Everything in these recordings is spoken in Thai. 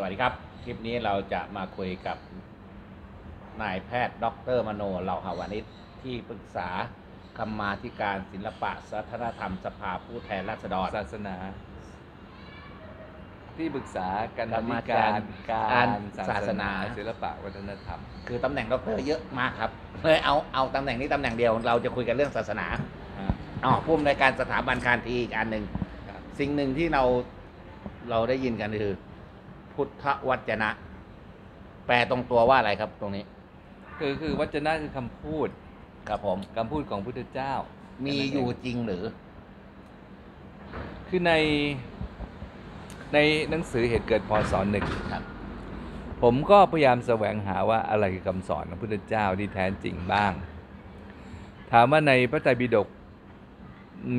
สวัสดีครับ คลิปนี้เราจะมาคุยกับนายแพทย์ ดรมโนเหล่าหาวานิชที่ปรึกษากรรมาธิการศิลปะวัฒนธรรมสภาผู้แทนราษฎรศาสนา ที่ปรึกษาการกรรมธิการการการศาศาสสนานาศิลปะวัฒนธรรม คือตำแหน่งดรเยอะมากครับเลยเอาเอาตำแหน่งนี้ตำแหน่งเดียวเราจะคุยกันเรื่องศาสนาอ๋อผู้อำนวยการสถาบันการทีอีกอันหนึ่งครับสิ่งหนึ่งที่เราเราได้ยินกันคือ พุทธวจนะ แปลตรงตัวว่าอะไรครับ ตรงนี้ คือคือวจนะคือคำพูดครับผมคำพูดของพุทธเจ้า มีอยู่จริงหรือ คือในในหนังสือเหตุเกิดพศหนึ่งครับ ผมก็พยายามแสวงหาว่าอะไรคือคำสอนของพุทธเจ้าที่แท้จริงบ้าง ถามว่าในพระไตรปิฎก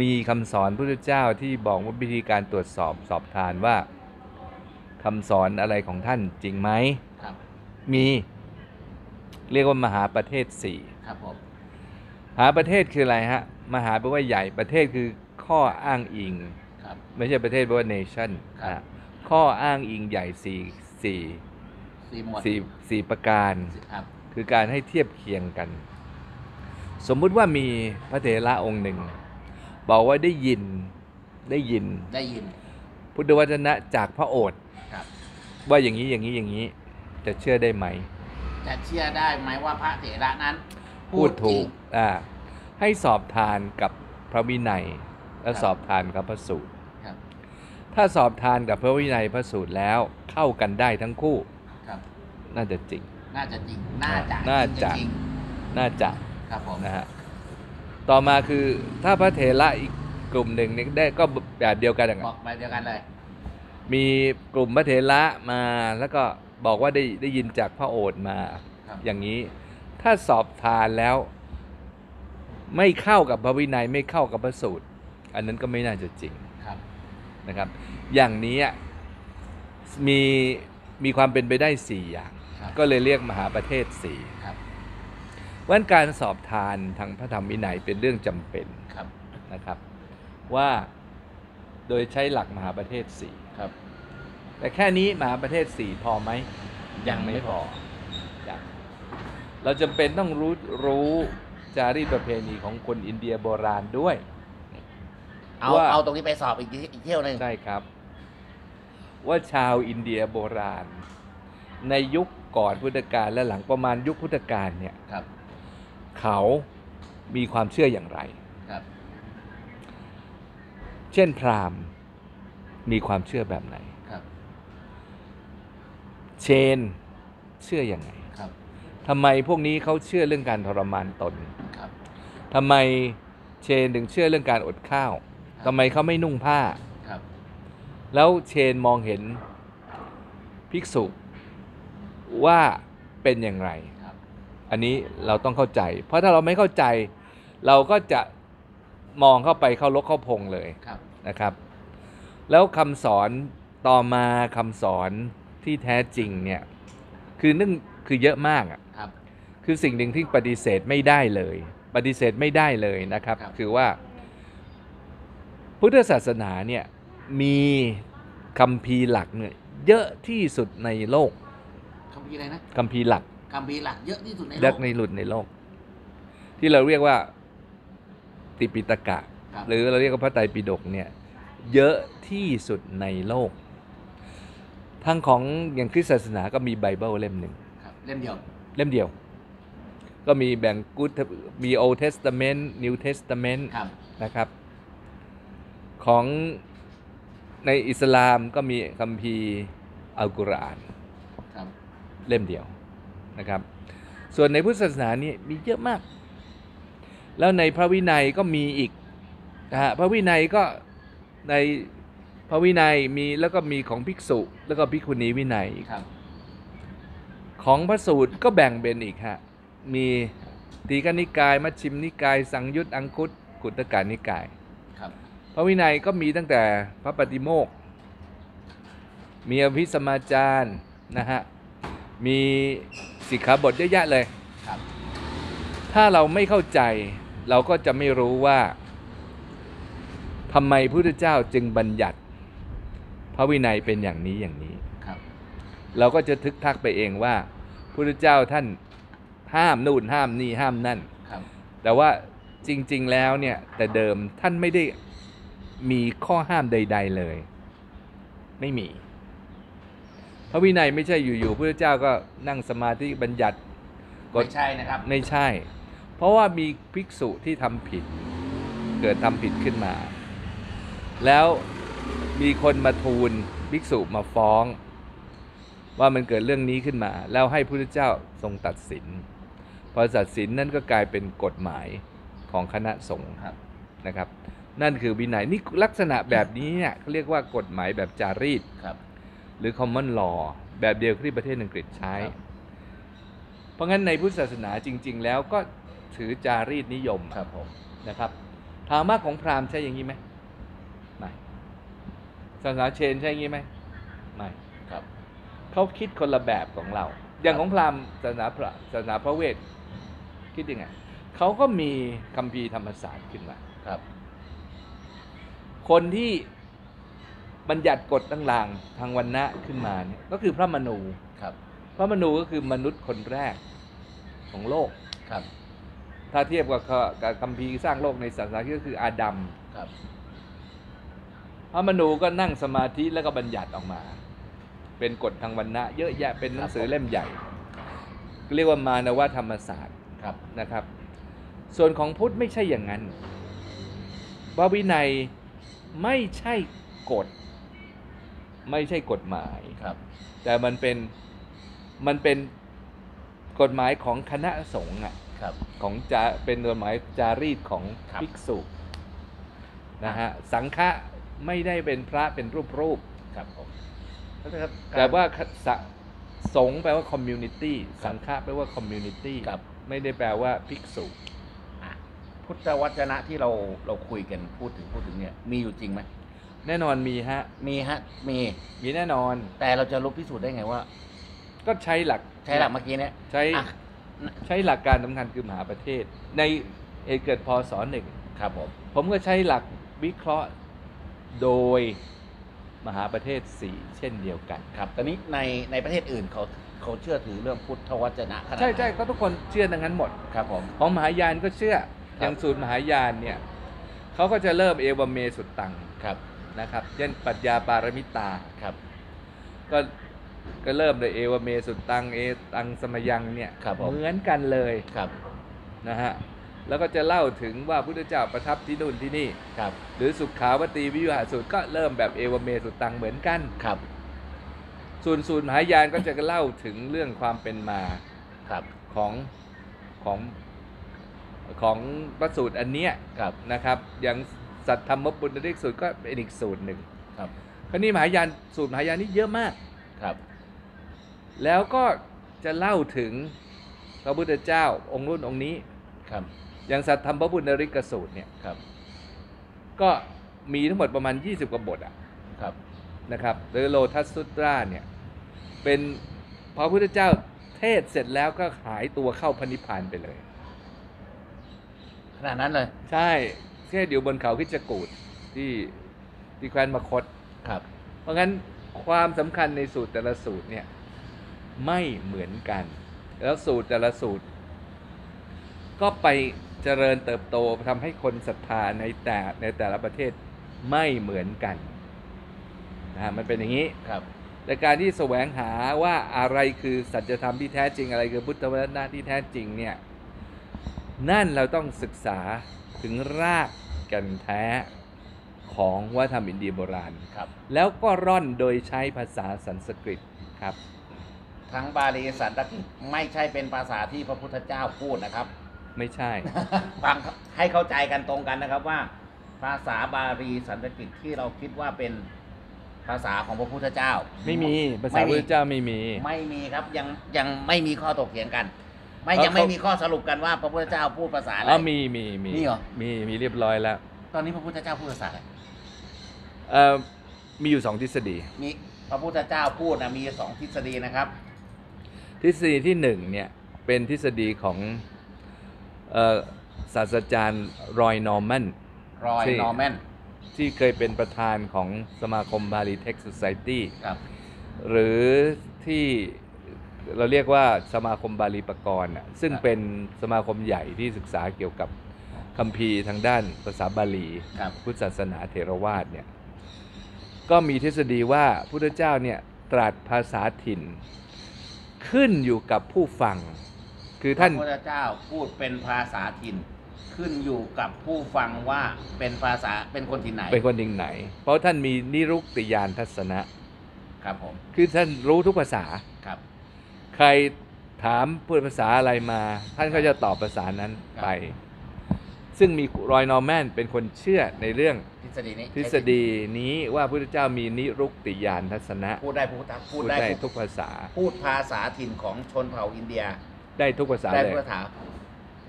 มีคำสอนพุทธเจ้าที่บอกว่าวิธีการตรวจสอบสอบทานว่า คำสอนอะไรของท่านจริงไหมครับ มีเรียกว่ามหาประเทศสี่ครับผมมหาประเทศคืออะไรฮะ มหาแปลว่าใหญ่ประเทศคือข้ออ้างอิงครับไม่ใช่ประเทศแปลว่า nation ครับอะข้ออ้างอิงใหญ่สี่สี่สี่หมวดสี่สี่ประการครับคือการให้เทียบเคียงกัน สมมุติว่ามีพระเถระองค์หนึ่ง บอกว่าได้ยินได้ยินได้ยิน พุทธวจนะจากพระโอษฐ์ครับว่าอย่างนี้อย่างนี้อย่างนี้จะเชื่อได้ไหม จะเชื่อได้ไหมว่าพระเถระนั้น พูดถูจริกงอ่าให้สอบทานกับพระวินัย และครับสอบทานกับพระสูตรครับถ้าสอบทานกับพระวินัยพระสูตรแล้วเข้ากันได้ทั้งคู่ครับน่าจะจริง น่าจะจริง น่าจะน่าจะจริงน่าจะๆครับผมนะฮะต่อมาคือถ้าพระเถระอีก กลุ่มหนึ่งเนี่ยได้ก็แบบเดียวกันอะบอกไปเดียวกันเลย มีกลุ่มพระเถระมาแล้วก็บอกว่าได้ได้ยินจากพระโอษฐ์มา ครับ อย่างนี้ ถ้าสอบทานแล้ว ไม่เข้ากับพระวินัยไม่เข้ากับพระสูตร อันนั้นก็ไม่น่าจะจริง ครับ นะครับอย่างนี้อะมีมีความเป็นไปได้สี่อย่าง ครับ ก็เลยเรียกมหาประเทศสี่ครับ วันการสอบทานทางพระธรรมวินัยเป็นเรื่องจำเป็นครับ นะครับ ว่าโดยใช้หลักมหาประเทศสี่ครับ แต่แค่นี้มหาประเทศสี่พอไหมยังไม่พอยังเราจำเป็นต้องรู้รู้จารีตประเพณีของคนอินเดียโบราณด้วย เอาว่า เอาตรงนี้ไปสอบอีกทีอีกเที่ยวหนึ่งใช่ครับ ว่าชาวอินเดียโบราณ ในยุคก่อนพุทธกาลและหลังประมาณยุคพุทธกาลเนี่ย ครับ เขามีความเชื่ออย่างไรครับ เช่นพราหมณ์มีความเชื่อแบบไหน ครับเชนเชื่ออย่างไงครับทำไมพวกนี้เขาเชื่อเรื่องการทรมานตนครับทำไมเชนถึงเชื่อเรื่องการอดข้าวทำไมเขาไม่นุ่งผ้า ครับแล้วเชนมองเห็นภิกษุว่าเป็นอย่างไร ครับอันนี้เราต้องเข้าใจ เพราะถ้าเราไม่เข้าใจ เราก็จะ มองเข้าไปเข้าลกเข้าพงเลยครับนะครับ แล้วคำสอนต่อมาคำสอนที่แท้จริงเนี่ยคือนึ่งคือเยอะมากอะครับคือสิ่งหนึ่งที่ปฏิเสธไม่ได้เลย ปฏิเสธไม่ได้เลยนะครับครับคือว่า พุทธศาสนาเนี่ยมีคัมภีร์หลักเนี่ยเยอะที่สุดในโลกคำพีร์อะไรนะคัมภีร์หลักคำพีร์หลักเยอะที่สุดในโลเยอะกในหลุดในโลก ที่เราเรียกว่า ติปิตกะครับหรือเราเรียกว่าพระไตรปิฎกเนี่ยเยอะที่สุดในโลก ทั้งของอย่างคริสตศาสนาก็มีไบเบิลเล่มหนึ่งครับเล่มเดียวเล่มเดียว ก็มีแบ่งกูดมี Old Testament New Testament ครับนะครับ ของในอิสลามก็มีคัมภีร์อัลกุรอานครับเล่มเดียวนะครับ ส่วนในพุทธศาสนานี่มีเยอะมาก แล้วในพระวินัยก็มีอีกนะฮะพระวินัยก็ในพระวินัยมีแล้วก็มีของภิกษุ แล้วก็ภิกขุณีวินัยอีกครับ ของพระสูตรก็แบ่งเป็นอีกฮะมีตีกนิกาย มัชชิมนิกาย สังยุตอังคุตกุตกานิกายครับพระวินัยก็มีตั้งแต่พระปฏิโมกข์มีอภิสมาจารย์นะฮะมีสิกขาบทเยอะแยะเลยครับถ้าเราไม่เข้าใจ เราก็จะไม่รู้ว่าทำไมพระพุทธเจ้าจึงบัญญัติ พระวินัยเป็นอย่างนี้อย่างนี้ครับ เราก็จะทึกทักไปเองว่าพระพุทธเจ้าท่านห้ามนู่นห้ามนี่ห้ามนั่นครับ แต่ว่าจริง ๆ แล้วเนี่ยแต่เดิมท่านไม่ได้มีข้อห้ามใด ๆเลย ไม่มี พระวินัยไม่ใช่อยู่ๆพระพุทธเจ้าก็นั่งสมาธิบัญญัติกฎไม่ใช่นะครับ ไม่ใช่ เพราะว่ามีภิกษุที่ทำผิด เกิดทำผิดขึ้นมา แล้วมีคนมาทูลภิกษุมาฟ้อง ว่ามันเกิดเรื่องนี้ขึ้นมา แล้วให้พระพุทธเจ้าทรงตัดสิน พอตัดสินนั่นก็กลายเป็นกฎหมายของคณะสงฆ์ครับนะครับ นั่นคือวินัยนี่ลักษณะแบบนี้เนี่ยเขาเรียกว่ากฎหมายแบบจารีตครับ หรือ common law แบบเดียวกับที่ประเทศอังกฤษใช้ครับเพราะงั้นในพุทธศาสนาจริง ๆ แล้วก็ ถือจารีตนิยมครับผมนะครับถามว่าของพราหมณ์ใช่อย่างนี้ไหมไม่ศาสนาเชนใช่อย่างนี้ไหมไม่ครับเขาคิดคนละแบบของเรา อย่างของพราหมณ์ศาสนาพระศาสนาพระเวทคิดยังไงเขาก็มีคัมภีร์ธรรมศาสตร์ขึ้นมาครับ คนที่บัญญัติกฎต่างๆทางวันนะขึ้นมาเนี่ยก็คือพระมนูครับ พระมนูก็คือมนุษย์คนแรกของโลกครับ ถ้าเทียบกับกับคัมภีร์สร้างโลกในศาสนาก็คืออาดัมครับพระมนูก็นั่งสมาธิแล้วก็บัญญัติออกมา เป็นกฎทางวันนะเยอะแยะเป็นหนังสือเล่มใหญ่ เรียกว่ามานวธรรมศาสตร์ครับนะครับ ส่วนของพุทธไม่ใช่อย่างนั้นพระวินัยไม่ใช่กฎ ไม่ใช่กฎหมายครับ แต่มันเป็นมันเป็นกฎหมายของคณะสงฆ์อะ ครับ ของจาเป็นกฎหมายจารีตของครับภิกษุนะฮะสังฆะไม่ได้เป็นพระเป็นรูปรูปครับผมแล้วนะครับๆแต่ว่าสะสงฆ์แปลว่า community สังฆะแปลว่า community ครับไม่ได้แปลว่าภิกษุ อะพุทธวจนะที่เราเราคุยกันพูดถึงพูดถึงเนี่ยมีอยู่จริงไหมแน่นอนมีฮะ มีฮะมีมีแน่นอนแต่เราจะรู้พิสูจน์ได้ไงว่า ก็ใช้หลักใช้หลักเมื่อกี้เนี่ยใช้อะ ใช้หลักการสำคัญคือมหาประเทศ ในเหตุเกิดพศหนึ่งครับผมผมก็ใช้หลักวิเคราะห์โดยมหาประเทศสี่เช่นเดียวกัน ครับตอนนี้ในในประเทศอื่นเขาเขาเชื่อถือเรื่องพุทธวจนะขนาดไหนใช่ใช่ก็ทุกคนเชื่อดังนั้นหมดครับผมของมหายานก็เชื่อครับอย่างสูตรมหายานเนี่ยเขาก็จะเริ่มเอวเมสุตตังครับนะครับ เช่นปรัชญาปารมิตาครับ ก็ ก็เริ่มโดยเอวเมสุตตังเอตังสมยังเนี่ยครับผมเหมือนกันเลยครับนะฮะแล้วก็จะเล่าถึงว่าพุทธเจ้าประทับที่นู่นที่นี่ครับ หรือสุขาวตีวิวหาสูตรก็เริ่มแบบเอวเมสุตตังเหมือนกันครับ ส่วนสูตรมหายานก็จะเล่าถึงเรื่องความเป็นมาครับของของของพระสูตรอันเนี้ยครับนะครับ อย่างสัตธรรมบุญเรีกสูตรก็เป็นอีกสูตรหนึ่งครับคราวนี้มหายานสูตรมหายานนี่เยอะมากครับ แล้วก็จะเล่าถึงพระพุทธเจ้าองค์นู้นองค์นี้ครับอย่างสัตธรรมบุญริกสูตรเนี่ยครับ ก็มีทั้งหมดประมาณ 20 กว่าบทอะครับนะครับหรือโลทัสสุตราเนี่ยเป็นพระพุทธเจ้าเทศเสร็จแล้วก็หายตัวเข้าพระนิพพานไปเลย ขนาดนั้นเลย ใช่เทศอยู่บนเขาคิจกูดที่ที่แคว้นมคตครับ เพราะงั้นความสำคัญในสูตรแต่ละสูตรเนี่ย ไม่เหมือนกัน แล้วสูตรแต่ละสูตร ก็ไปเจริญเติบโตทำให้คนศรัทธาในแต่ในแต่ละประเทศไม่เหมือนกันนะฮะมันเป็นอย่างนี้ครับแต่การที่แสวงหาว่าอะไรคือสัจธรรมที่แท้จริงอะไรคือพุทธวจนะที่แท้จริงเนี่ยนั่นเราต้องศึกษาถึงรากแกันแท้ของวัฒนธรรมอินเดียโบราณครับแล้วก็ร่อนโดยใช้ภาษาสันสกฤตครับ ทั้งบาลีสันสกฤตไม่ใช่เป็นภาษาที่พระพุทธเจ้าพูดนะครับ ไม่ใช่ ฟังให้เข้าใจกันตรงกันนะครับว่า ภาษาบาลีสันสกฤตที่เราคิดว่าเป็นภาษาของพระพุทธเจ้า ไม่มีภาษาไม่พุมีทธเจ้าไม่มี ไม่มีครับยังยังไม่มีข้อตกเถียงกัน ไม่เอ่อยังไม่เขามีมีข้อสรุปกันว่าพระพุทธเจ้าพูดภาษาอะไรอ๋อมีมีมีมีเหรอมีมีเรียบร้อยแล้ว ตอนนี้พระพุทธเจ้าพูดภาษาอะไรเอ่อมีอยู่สองทฤษฎีมีพระพุทธเจ้าพูดนะมีสองทฤษฎีนะครับ ทฤษฎีที่หนึ่งเนี่ยเป็นทฤษฎีของเอ่อศาสตราจารย์รอยนอร์แมนรอยใช่นอร์แมนที่เคยเป็นประธานของสมาคมบาลีเท็กซ์ o ซ i ตี้ครับหรือที่เราเรียกว่าสมาคมบาลีปกรณ์น่ะซึ่งครับเป็นสมาคมใหญ่ที่ศึกษาเกี่ยวกับคัมภีร์ทางด้านภาษาบาลีครับพุทธศาสนาเทรวาสเนี่ยก็มีทฤษฎีว่าพุทธเจ้าเนี่ยตรัสภาษาถิ่น ขึ้นอยู่กับผู้ฟัง คือท่านพระพุทธเจ้าพูดเป็นภาษาถิ่น ขึ้นอยู่กับผู้ฟังว่าเป็นภาษาเป็นคนที่ไหน เป็นคนดิ่งไหน เพราะท่านมีนิรุกติยานทัศนะครับผมคือท่านรู้ทุกภาษาครับ ใครถามพูดภาษาอะไรมา ท่านก็จะตอบภาษานั้นครับไป ซึ่งมีรอยนอร์แมนเป็นคนเชื่อในเรื่องทฤ ษฎีนี้ทฤษฎีนี้ว่าพุทธเจ้ามีนิรุกติยานทัศนะพูดได้พูดได้พูพูดดได้ได้ทุทุกกภาษา พูดภาษาถิ่นของชนเผ่าอินเดีย ได้ทุกภาษาได้เลทุยกภาษา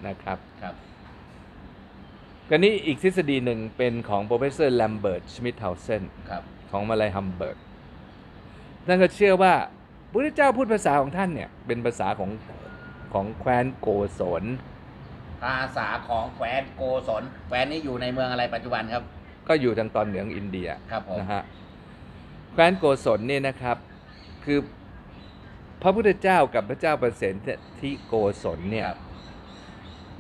นะครับครับก็นี้อีกทฤษฎีหนึ่งเป็นของ professor Lambert Schmidhausen ครับของมาลายฮัมเบิร์กท่านก็เชื่อว่าพระพุทธเจ้าพูดภาษาของท่านเนี่ย เป็นภาษาของของแคว้นโกศลภาษาของแคว้นโกศลแคว้นนี้อยู่ในเมืองอะไรปัจจุบันครับ ก็อยู่ทางตอนเหนือของอินเดียครับผมนะฮะแคว้นโกศลเนี่ยนะครับ คือพระพุทธเจ้ากับพระเจ้าประเสนที่โกศลเนี่ยครับ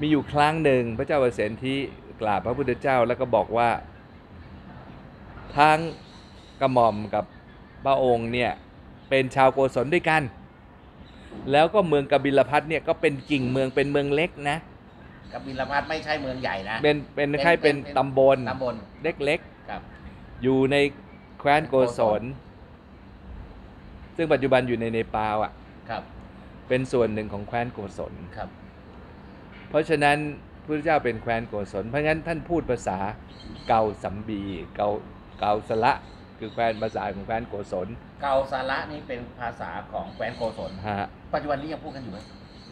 มีอยู่ครั้งหนึ่งพระเจ้าประเสนที่กราบพระพุทธเจ้าแล้วก็บอกว่า ทั้งกระหม่อมกับพระองค์เนี่ยเป็นชาวโกศลด้วยกัน แล้วก็เมืองกบิลพัทเนี่ยก็เป็นกิ่งเมืองเป็นเมืองเล็กนะ กบิลพัทไม่ใช่เมืองใหญ่นะ เป็นเป็นคล้ายๆเป็นตำบลตำบลเล็กครับ ๆ อยู่ในแคว้นโกศล ซึ่งปัจจุบันอยู่ในเนปาลอะ ครับเป็นส่วนหนึ่งของแคว้นโกศล ครับ เพราะฉะนั้นพระพุทธเจ้าเป็นแคว้นโกศล เพราะงั้นท่านพูดภาษาเกาสัมบีเกาเกาสละคือแคว้นภาษาของแคว้นโกศล เกาสาระนี่เป็นภาษาของแคว้นโกศล ฮะ ปัจจุบันนี้ยังพูดกันอยู่ไหม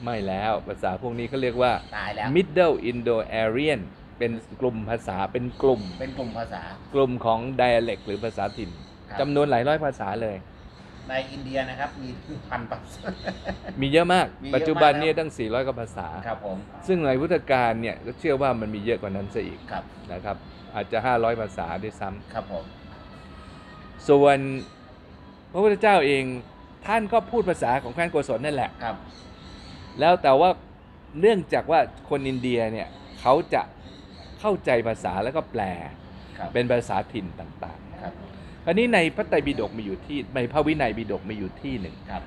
ไม่แล้วภาษาพวกนี้เขาเรียกว่า ตายแล้ว Middle Indo-Aryan เป็นกลุ่มภาษาเป็นกลุ่ม เป็นกลุ่มภาษา กลุ่มของ dialect หรือภาษาถิ่นครับ จำนวนหลายร้อยภาษาเลย ในอินเดียนะครับ มีพันภาษา มีเยอะมาก มีเยอะมาก ปัจจุบันเนี่ยตั้ง 400กว่าภาษา ครับผมซึ่งในพุทธกาลเนี่ยก็เชื่อว่ามันมีเยอะกว่านั้นซะอีกครับนะครับ อาจจะ 500 ภาษาด้วยซ้ำ ครับผม ส่วนพระพุทธเจ้าเองท่านก็พูดภาษาของแคว้นโกศลนั่นแหละ ครับ แล้วแต่ว่าเนื่องจากว่าคนอินเดียเนี่ยเขาจะเข้าใจภาษาแล้วก็แปลครับเป็นภาษาถิ่นต่างครับๆคราวนี้ในพระไตรปิฎกมีอยู่ที่ในพระวินัยปิฎกมีอยู่ที่หนึ่งครับ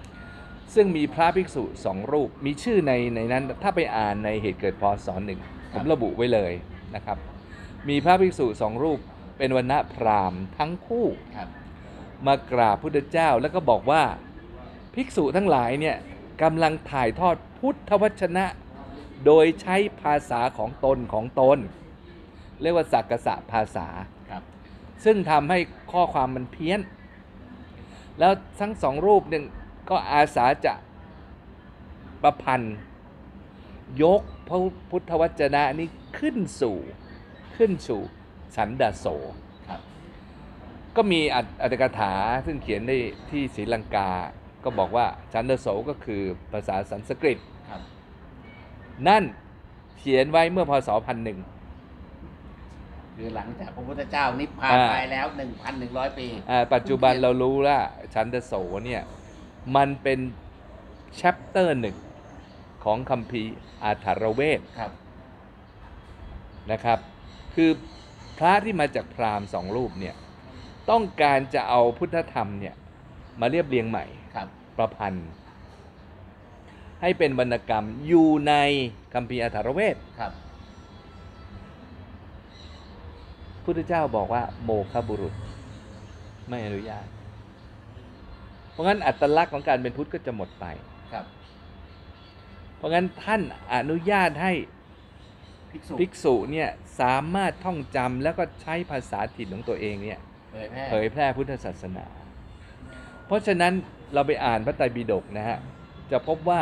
ซึ่งมีพระภิกษุสองรูปมีชื่อในในนั้นถ้าไปอ่านในเหตุเกิดพศหนึ่งผมระบุไว้เลยนะครับ มีพระภิกษุสองรูปเป็นวันณะพราหมณ์ทั้งคู่ครับมากราบพุทธเจ้าแล้วก็บอกว่าภิกษุทั้งหลายเนี่ย กำลังถ่ายทอดพุทธวจนะ โดยใช้ภาษาของตนของตน เรียกว่าสักกษะภาษาครับซึ่งทำให้ข้อความมันเพี้ยน แล้วทั้งสองรูปหนึ่งก็อาสาจะประพันธ์ยกพระพุทธวจนะนี้ขึ้นสู่ขึ้นสู่สันดาโสครับก็มีอัตอรรถกถาซึ่งเขียนได้ที่ศรีลังกา ก็บอกว่าฉันทโสก็คือภาษาสันสกฤตครับนั่นเขียนไว้เมื่อพศพันหนึ่งคือหลังจากพระพุทธเจ้านิพพานอ่าไปแล้ว 1,100 ปี ปัจจุบันเรารู้ว่าฉันทโสเนี่ยมันเป็น chapter หนึ่งของคัมภีร์อาถรรพเวทครับนะครับ คือพระที่มาจากพราหมณ์สองรูปเนี่ยต้องการจะเอาพุทธธรรมเนี่ย มาเรียบเรียงใหม่ครับ ประพันธ์ ให้เป็นวรรณกรรมอยู่ในคัมภีร์อัถรเวทครับพุทธเจ้าบอกว่าโมฆะบุรุษ ไม่อนุญาต เพราะงั้นอัตลักษณ์ของการเป็นพุทธก็จะหมดไปครับ เพราะงั้นท่านอนุญาตให้ภิกษุภิกษุเนี่ยสามารถท่องจำแล้วก็ใช้ภาษาถิ่นของตัวเองเนี่ยเผยแพร่เผยแพร่พุทธศาสนา เพราะฉะนั้นเราไปอ่านพระไตรปิฎกนะฮะจะพบว่า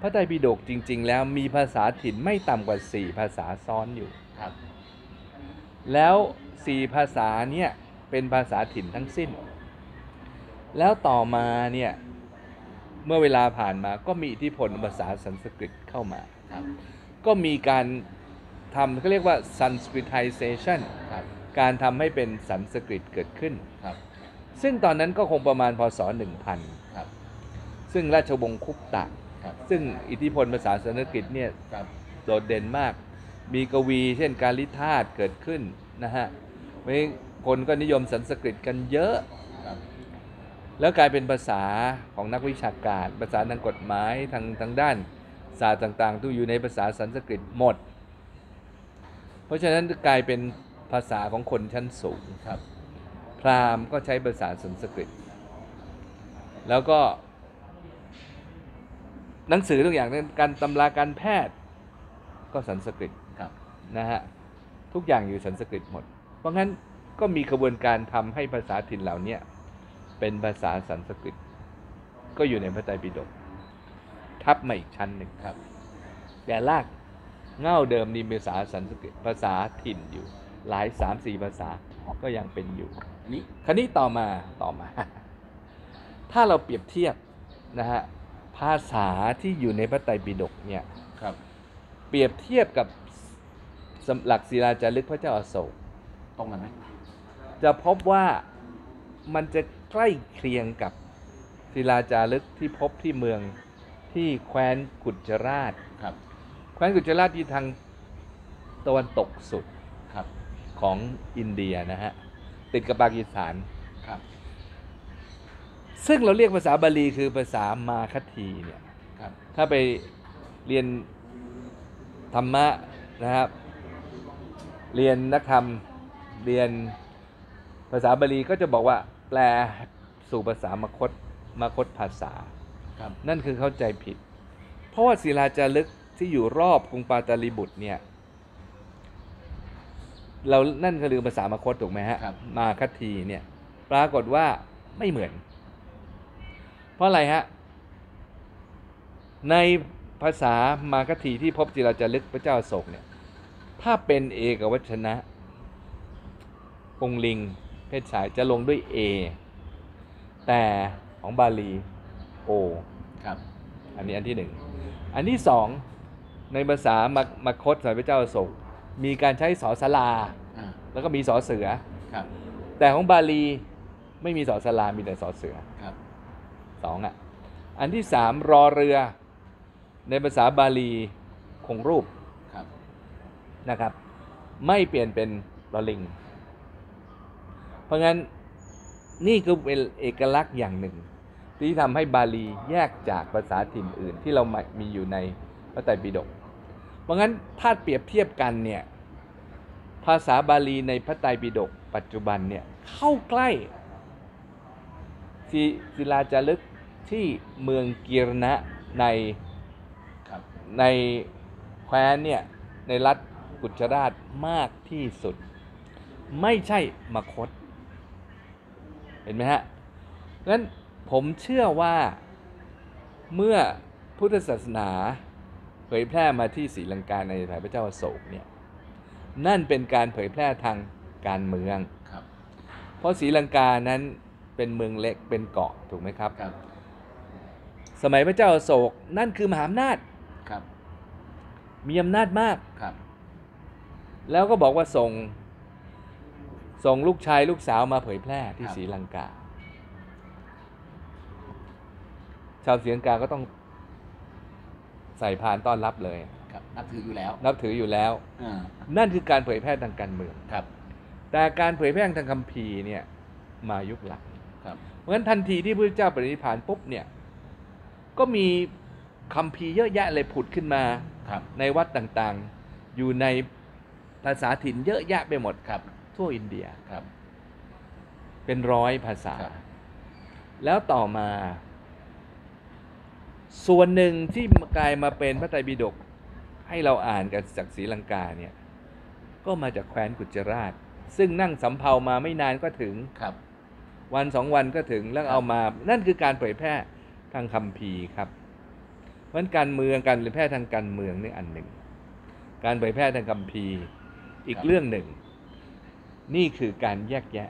พระไตรปิฎกจริง ๆ แล้วมีภาษาถิ่นไม่ต่ำกว่า 4 ภาษาซ้อนอยู่ครับแล้ว 4 ภาษาเนี่ยเป็นภาษาถิ่นทั้งสิ้น แล้วต่อมาเนี่ยเมื่อเวลาผ่านมาก็มีอิทธิพลภาษาสันสกฤตเข้ามาครับก็มีการทำเขาเรียกว่า sanskritization ครับการทำให้เป็นสันสกฤตเกิดขึ้นครับ ซึ่งตอนนั้นก็คงประมาณพศครับ1000ซึ่งราชวงศ์คุปตะ ครับ ซึ่งอิทธิพลภาษาสันสกฤตเนี่ยครับ โดดเด่นมาก มีกวีเช่นการลิธาตุเกิดขึ้นนะฮะไม่คนก็นิยมสันสกฤตกันเยอะ ครับ แล้วกลายเป็นภาษาของนักวิชาการ ภาษาทางกฎหมายทางทางด้านศาสตร์ต่างๆทุกอยู่ในภาษาสันสกฤตหมด เพราะฉะนั้นกลายเป็นภาษาของคนชั้นสูง ครับ พราหมณ์ก็ใช้ภาษาสันสกฤต แล้วก็ หนังสือทุกอย่างการตำราการแพทย์ก็สันสกฤตครับนะฮะทุกอย่างอยู่สันสกฤตหมด เพราะงั้นก็มีกระบวนการทำให้ภาษาถิ่นเหล่าเนี้ยเป็นภาษาสันสกฤต ก็อยู่ในพระไตรปิฎกทับมาอีกชั้นหนึ่งครับ แต่รากเหง้าเดิมนี่เป็นภาษาสันสกฤตภาษาถิ่นอยู่หลายสามสี่ภาษา ก็ยังเป็นอยู่อันนี้คราวนี้ต่อมาต่อมา ถ้าเราเปรียบเทียบนะฮะภาษาที่อยู่ในพระไตรปิฎกเนี่ยครับ เปรียบเทียบกับสำหลักศิลาจารึกพระเจ้าอาโศกตรงกันไหมจะพบว่ามันจะใกล้เคียงกับศิลาจารึกที่พบที่เมืองที่แคว้นกุจราชครับ แคว้นกุจราชที่ทางตะวันตกสุดครับ ของอินเดียนะฮะติดกับปากีสถานครับ ซึ่งเราเรียกภาษาบาลีคือภาษามาคัตถีเนี่ยครับถ้าไปเรียนธรรมะนะครับ เรียนนักธรรมเรียนภาษาบาลีก็จะบอกว่า แปลสู่ภาษามคตมคตภาษาครับนั่นคือเข้าใจผิด เพราะว่าศิลาจารึกที่อยู่รอบกรุงปาตาลีบุตรเนี่ย เรานั่นคือภาษามคตถูกไหมฮะ ครับ มาคัตทีเนี่ย ปรากฏว่าไม่เหมือน เพราะอะไรฮะ ในภาษามาคัตทีที่พบศิลาจารึกพระเจ้าอโศกเนี่ย ถ้าเป็นเอกวัชนะปงลิง เพศชายจะลงด้วย A แต่ของบาลี O ครับ อันนี้อันที่หนึ่ง อันที่สองในภาษามามาคตสมัยพระเจ้าอโศก มีการใช้สอสลา อ่าแล้วก็มีสอเสือ ครับแต่ของบาลีไม่มีสอสลา มีแต่สอเสือครับสองอะ อันที่สามรอเรือ ในภาษาบาลีคงรูปครับนะครับ ไม่เปลี่ยนเป็นลอลิง เพราะงั้นนี่คือเป็นเอกลักษณ์อย่างหนึ่ง ที่ทำให้บาลีแยกจากภาษาถิ่นอื่นที่เรามีอยู่ในพระไตรปิฎกเพ ราะงั้นถ้าเปรียบเทียบกันเนี่ยภาษาบาลีในพระไตรปิฎกปัจจุบันเนี่ยเข้าใกล้ศิศิลาจารึกที่เมืองกีรณะในครับในแคว้นเนี่ยในรัฐกุจราชมากที่สุด ไม่ใช่มคต เห็นไหมฮะงั้นผมเชื่อว่าเมื่อพุทธศาสนา เผยแพร่มาที่ศรีลังกาในสมัยพระเจ้าอโศกเนี่ยนั่นเป็นการเผยแพร่ทางการเมืองครับ เพราะศรีลังกานั้นเป็นเมืองเล็กเป็นเกาะถูกไหมครับครับ สมัยพระเจ้าอโศกนั่นคือมหาอำนาจครับ มีอำนาจมากครับ แล้วก็บอกว่าส่งส่งลูกชายลูกสาวมาเผยแพร่ที่ศรีลังกา ชาวศรีลังกาก็ต้อง ใส่พานต้อนรับเลย ครับนับถืออยู่แล้วนับถืออยู่แล้ว อ่านั่นคือการเผยแพร่ทางการเมือง ครับแต่การเผยแพร่ทางคัมภีร์เนี่ยมายุคหลัง ครับ เพราะฉะนั้นทันทีที่พระเจ้าปรินิพพานปุ๊บเนี่ยก็มีคัมภีร์เยอะแยะเลยผุดขึ้นมา ครับในวัดต่างๆ อยู่ในภาษาถิ่นเยอะแยะไปหมดครับทั่วอินเดียครับเป็นร้อยภาษา ครับ แล้วต่อมา ส่วนหนึ่งที่กลายมาเป็นพระไตรปิฎกให้เราอ่านกันจากศรีลังกาเนี่ยก็มาจากแคว้นกุจราช ซึ่งนั่งสำเภามาไม่นานก็ถึงครับ วันสองวันก็ถึงแล้วเอามา นั่นคือการเผยแพร่ทางคัมภีร์ครับ เพราะฉะนั้นการเมืองการเผยแพร่ทางการเมืองนี่อันหนึ่ง การเผยแพร่ทางคัมภีร์อีกครับเรื่องหนึ่ง นี่คือการแยกแยะ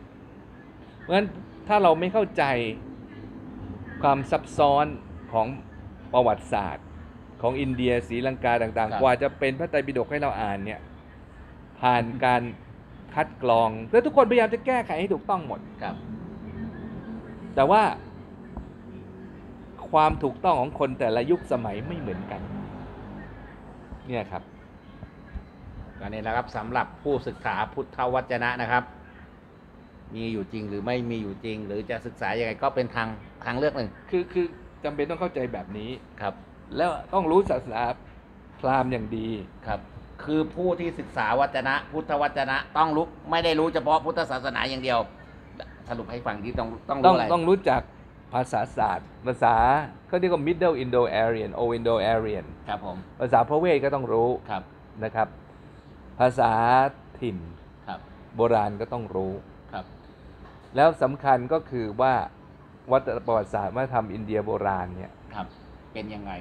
เพราะฉะนั้นถ้าเราไม่เข้าใจความซับซ้อนของ ประวัติศาสตร์ของอินเดียศรีลังกาต่างครับ ๆ กว่าจะเป็นพระไตรปิฎกให้เราอ่านเนี่ยผ่านการคัดกรอง แล้วทุกคนพยายามจะแก้ไขให้ถูกต้องหมด ครับ แต่ว่า ความถูกต้องของคนแต่ละยุคสมัยไม่เหมือนกัน เนี่ยครับ ก็นี่แหละครับสำหรับผู้ศึกษาพุทธวจนะนะครับ มีอยู่จริงหรือไม่มีอยู่จริง หรือจะศึกษายังไงก็เป็นทางทางเลือกหนึ่ง คือคือ จำเป็นต้องเข้าใจแบบนี้ครับ แล้วต้องรู้ศาสนาพราหมณ์อย่างดีครับ คือผู้ที่ศึกษาวจนะ พุทธวจนะต้องรู้ไม่ได้รู้เฉพาะพุทธศาสนาอย่างเดียว สรุปให้ฟังที่ต้องต้องต้อรู้งอะไรต้องรู้จักภาษาศาสตร์ ภาษาเขาเรียกว่า Middle Indo-Aryan o Indo-Aryan ครับผมภาษาพระเวทก็ต้องรู้ครับนะครับ ภาษาถิ่น ครับโบราณก็ต้องรู้ ครับ แล้วสำคัญก็คือว่า วัฒนประวัติศาสตร์วัฒนธรรมอินเดียโบราณเนี่ยครับ เป็นยังไง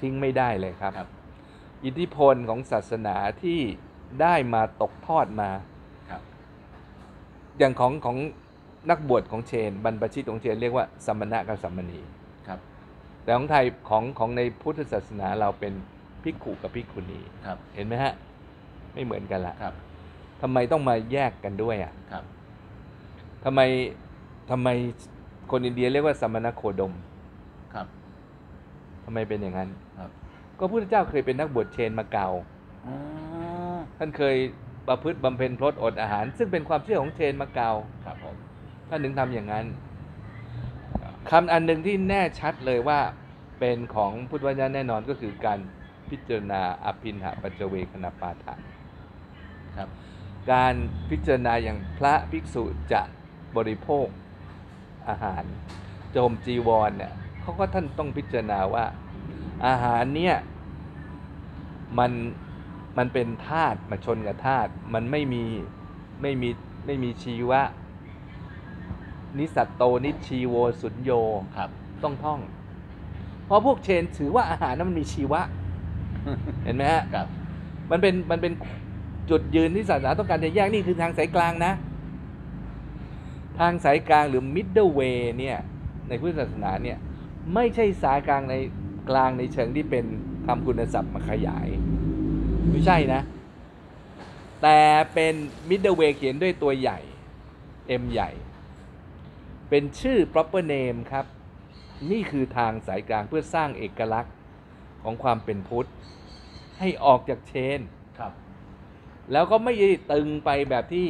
ทิ้งไม่ได้เลยครับครับอิทธิพลของศาสนาที่ได้มาตกทอดมาครับ อย่างของของนักบวชของเชน บรรพชิตของเชนเรียกว่าสัมมณะกับสัมมณีครับ แต่ของไทยของของในพุทธศาสนาเราเป็นภิกขุกับภิกขุณีครับ เห็นไหมฮะ ไม่เหมือนกันละครับทำไมต้องมาแยกกันด้วยอะครับทำไม ทำไมคนอินเดียเรียกว่าสัมมณโคดมครับทำไมเป็นอย่างนั้นครับก็พระพุทธเจ้าเคยเป็นนักบวชเชนมาเก่าอ๋อท่านเคยประพฤติบำเพ็ญพรตอดอาหาร ซึ่งเป็นความเชื่อของเชนมาเก่าครับผมท่านถึงทำอย่างนั้นคำอันหนึ่งที่แน่ชัดเลยว่าเป็นของพุทธวจนะแน่นอนก็คือการพิจารณาอภินหปัจเจเวคณปาฐะครับ การพิจารณาอย่างพระภิกษุจะบริโภค อาหารโจมจีวรเนี่ยเขาก็ท่านต้องพิจารณาว่า อาหารเนี่ยมันมันเป็นธาตุมาชนกับธาตุมันไม่มีไม่มีไม่มีชีวะ นิสัตโตนิชีโวสุญโยครับต้องท่อง เพราะพวกเชนถือว่าอาหารนั้นมันมีชีวะ เห็นไหมฮะครับ มันเป็นมันเป็นจุดยืนที่ศาสนาต้องการจะแยกนี่คือทางสายกลางนะ ทางสายกลางหรือ middle way เนี่ยในพุทธศาสนาเนี่ยไม่ใช่สายกลางในกลางในเชิงที่เป็นคำคุณศัพท์มาขยาย ไม่ใช่นะ แต่เป็น middle way เขียนด้วยตัวใหญ่ M ใหญ่ เป็นชื่อ proper name ครับ นี่คือทางสายกลางเพื่อสร้างเอกลักษณ์ของความเป็นพุทธ ให้ออกจากเชนครับ แล้วก็ไม่ได้ตึงไปแบบที่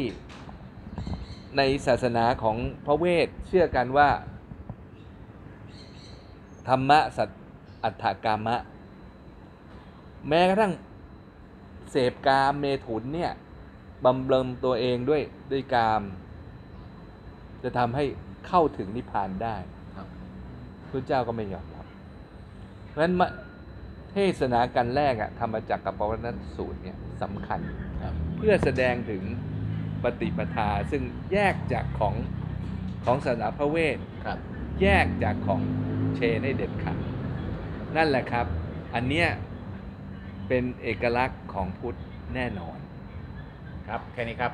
ในศาสนาของพระเวทเชื่อกันว่า ธรรมะสัตอัฏฐกามะ แม้กระทั่งเสพกามเมถุนเนี่ยบำเรมตัวเองด้วยด้วยกาม จะทำให้เข้าถึงนิพพานได้ครับพระเจ้าก็ไม่ยอมรับเพราะฉะนั้นมาเทศนากันแรกอะธรรมจักรกับปวัตนสูตรเนี่ยสำคัญครับเพื่อแสดงถึง ปฏิปทา ซึ่งแยกจากของของศาสนาพระเวทครับแยกจากของเชนให้เด็ดขาดนั่นแหละครับ อันเนี้ยเป็นเอกลักษณ์ของพุทธแน่นอน ครับ แค่นี้ครับ